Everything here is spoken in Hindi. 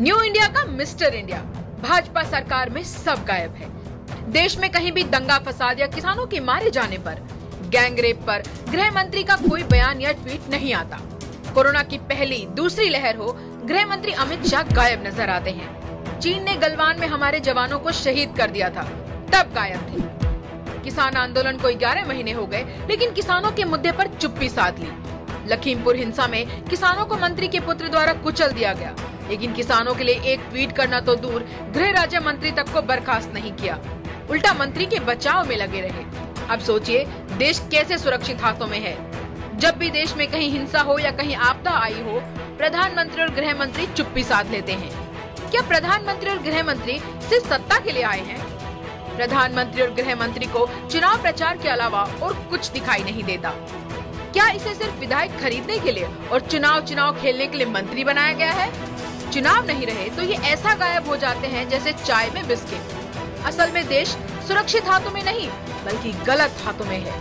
न्यू इंडिया का मिस्टर इंडिया। भाजपा सरकार में सब गायब है। देश में कहीं भी दंगा फसाद या किसानों के मारे जाने पर गैंग रेप पर गृह मंत्री का कोई बयान या ट्वीट नहीं आता। कोरोना की पहली, दूसरी लहर हो, गृह मंत्री अमित शाह गायब नज़र आते हैं। चीन ने गलवान में हमारे जवानों को शहीद कर दिया था। तब गायब थे। किसान आंदोलन को 11 महीने हो गए, लेकिन किसानों के मुद्दे पर चुप्पी साध ली। लखीमपुर हिंसा में किसानों को मंत्री के पुत्र द्वारा कुचल दिया गया। लेकिन किसानों के लिए एक ट्वीट करना तो दूर। गृह राज्य मंत्री तक को बर्खास्त नहीं किया। उल्टा मंत्री के बचाव में लगे रहे। अब सोचिए, देश कैसे सुरक्षित हाथों में है? जब भी देश में कहीं हिंसा हो या कहीं आपदा आई हो, प्रधानमंत्री और गृह मंत्री चुप्पी साध लेते हैं। क्या प्रधानमंत्री और गृह मंत्री सिर्फ़ सत्ता के लिए आए हैं? प्रधानमंत्री और गृह मंत्री को चुनाव प्रचार के अलावा और कुछ दिखाई नहीं देता। क्या इसे सिर्फ़ विधायक खरीदने के लिए और चुनाव चुनाव खेलने के लिए मंत्री बनाया गया है? चुनाव नहीं रहे तो ये ऐसा गायब हो जाते हैं जैसे चाय में बिस्किट। असल में देश सुरक्षित हाथों में नहीं, बल्कि गलत हाथों में है।